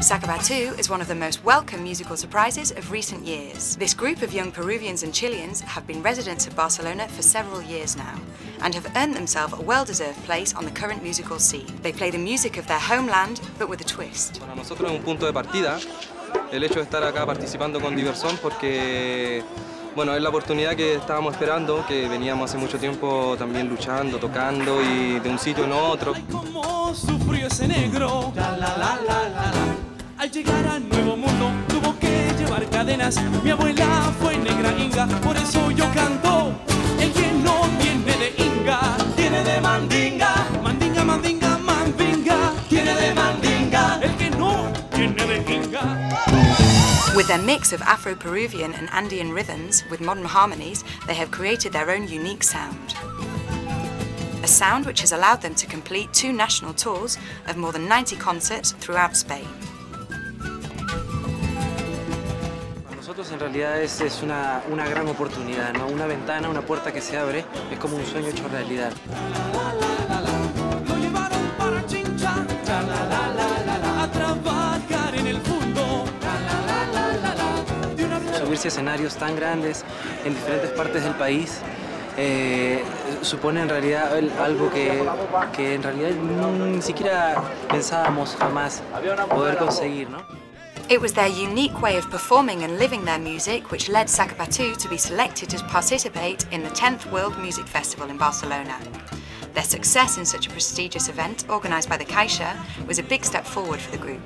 Sakapatú is one of the most welcome musical surprises of recent years. This group of young Peruvians and Chileans have been residents of Barcelona for several years now and have earned themselves a well-deserved place on the current musical scene. They play the music of their homeland, but with a twist. Para nosotros es un punto de partida el hecho de estar acá participando con Diversón porque bueno, es la oportunidad que estábamos esperando, que veníamos hace mucho tiempo también luchando, tocando y de un sitio en otro. Como sufrió ese negro. La, la, la, la, la. Al llegar al nuevo mundo tuvo que llevar cadenas. Mi abuela fue negra inga, por eso yo canto. El que no tiene de inga, tiene de mandinga. Mandinga, mandinga, mandinga. Tiene de mandinga. El que no tiene de inga. With their mix of Afro-Peruvian and Andean rhythms with modern harmonies, they have created their own unique sound. A sound which has allowed them to complete two national tours of more than 90 concerts throughout Spain. Nosotros en realidad es, es una, una gran oportunidad, ¿no? una ventana, una puerta que se abre, es como un sueño hecho realidad. Subirse a escenarios tan grandes en diferentes partes del país eh, supone en realidad algo que, que en realidad ni siquiera pensábamos jamás poder conseguir. ¿no? It was their unique way of performing and living their music which led Sakapatú to be selected to participate in the 10th World Music Festival in Barcelona. Their success in such a prestigious event, organised by the Caixa, was a big step forward for the group.